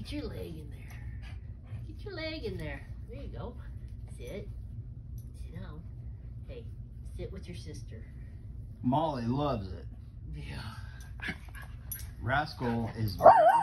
Get your leg in there. Get your leg in there. There you go. Sit. Sit down. Hey, sit with your sister. Molly loves it. Yeah. Rascal is